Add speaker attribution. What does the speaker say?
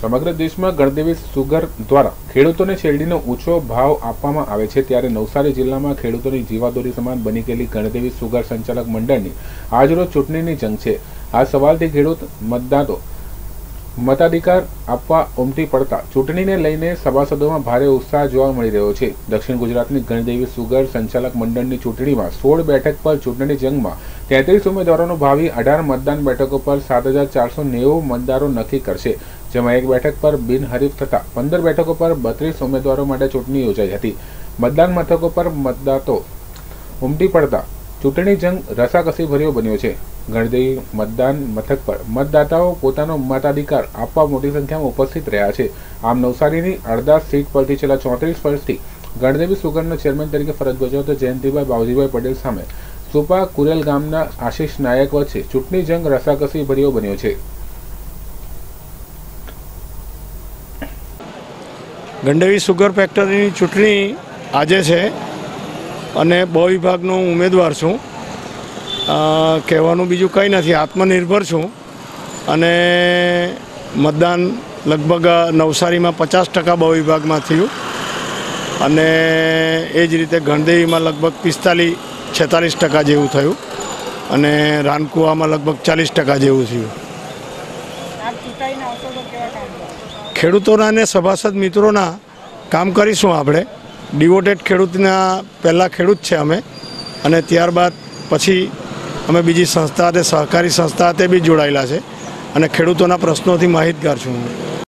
Speaker 1: સમગ્ર દેશમાં ગણદેવી સુગર દ્વારા ખેડૂતોને શેરડીનો ઊંચો ભાવ આપવામાં આવે છે ત્યારે નવસારી જિલ્લામાં ખેડૂતોની જીવાદોરી સમાન બની ગયેલી ગણદેવી સુગર સંચાલક મંડળની આજરોજ ચૂંટણીની જંગ છે. આ સવાલથી ખેડૂત મતદાતો મતાધિકાર આપવા ઉમટી પડતા ચૂંટણીને લઈને સભાસદોમાં ભારે ઉત્સાહ જોવા મળી રહ્યો છે. દક્ષિણ ગુજરાતની ગણદેવી સુગર સંચાલક મંડળની ચૂંટણીમાં સોળ બેઠક પર ચૂંટણી જંગમાં તેત્રીસ ઉમેદવારોનું ભાવિ અઢાર મતદાન બેઠકો પર સાત હજાર ચારસો નેવું મતદારો નક્કી કરશે. જેમાં એક બેઠક પર બિનહરીફ થતા પંદર બેઠકો પર બત્રીસ ઉમેદવારો માટે ચૂંટણી યોજાઈ હતી. મતદાન મથકો પર મતદાતો ઉમટી પડતા ચૂંટણી જંગ રસાકસી ભર્યો બન્યો છે. ગણદેવી મતદાન મથક પર મતદાતાઓ પોતાનો મતાધિકાર આપવા મોટી સંખ્યામાં ઉપસ્થિત રહ્યા છે. આમ નવસારીની અડધા સીટ પરથી છેલ્લા ચોત્રીસ વર્ષથી ગણદેવી સુગરના ચેરમેન તરીકે ફરજ બજાવતા જયંતિભાઈ બાવજીભાઈ પટેલ સામે સુપા કુરેલ ગામના આશીષ નાયક વચ્ચે ચૂંટણી જંગ રસાકસી ભર્યો બન્યો છે.
Speaker 2: ગંડેવી સુગર ફેક્ટરીની ચૂંટણી આજે છે. અને બ વિભાગનો ઉમેદવાર છું. કહેવાનું બીજું કંઈ નથી, આત્મનિર્ભર છું. અને મતદાન લગભગ નવસારીમાં પચાસ ટકા બ વિભાગમાં થયું. અને એ જ રીતે ગણદેવીમાં લગભગ પિસ્તાલીસ, છેતાલીસ ટકા જેવું થયું. અને રાનકુવામાં લગભગ ચાલીસ ટકા જેવું થયું? ખેડૂતોના અને સભાસદ મિત્રોના કામ કરીશું આપણે. ડિવોટેડ ખેડૂતના પહેલાં ખેડૂત છે અમે. અને ત્યારબાદ પછી અમે બીજી સંસ્થા તે સહકારી સંસ્થા તે બી જોડાયેલા છે. અને ખેડૂતોના પ્રશ્નોથી માહિતગાર છું હું.